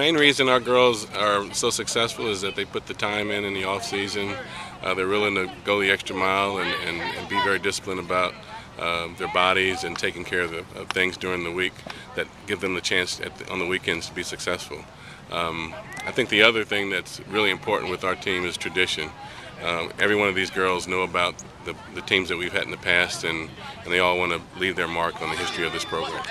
Main reason our girls are so successful is that they put the time in in the off season. Uh, they're willing to go the extra mile and, and, and be very disciplined about uh, their bodies and taking care of, the, of, things during the week that give them the chance the, on the weekends to be successful. Um, I think the other thing that's really important with our team is tradition. Um, every one of these girls know about the, the teams that we've had in the past, and, and they all want to leave their mark on the history of this program.